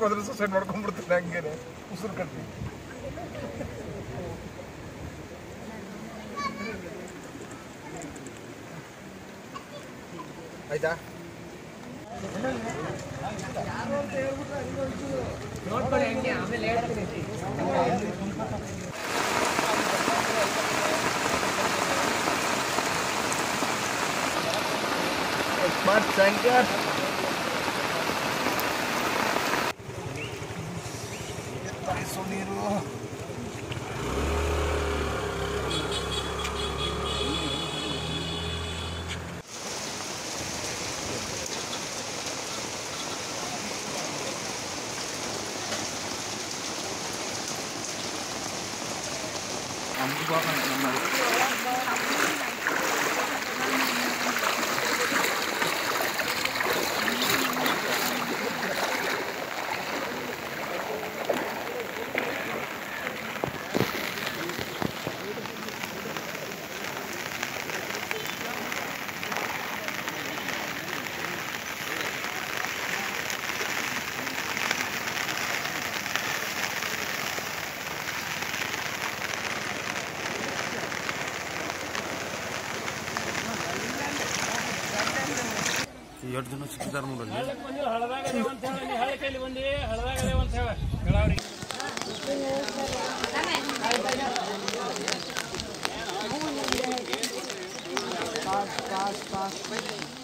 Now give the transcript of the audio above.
ಹೋದ್ರೆ ಸೊಸೈಡ್ ಮಾಡ್ಕೊಂಡ್ಬಿಡ್ತೀನಿ ಹಂಗೇನೆ ಉಸಿರು ಕಟ್ಟಿ ಆಯ್ತಾ ನೋಡ್ಕೊಳ್ಳಿ ಹಂಗೆ ಆಮೇಲೆ ಹೇಳ್ತೀನಿ Bad sangkar. Tarik soniru. Kamu juga kan ಎರಡು ಜನ ಸಿಕ್ಕಿದ್ದಾರೆ ನೋಡಲ್ಲಿ ಪಾಸ್ ಪಾಸ್ ಪಾಸ್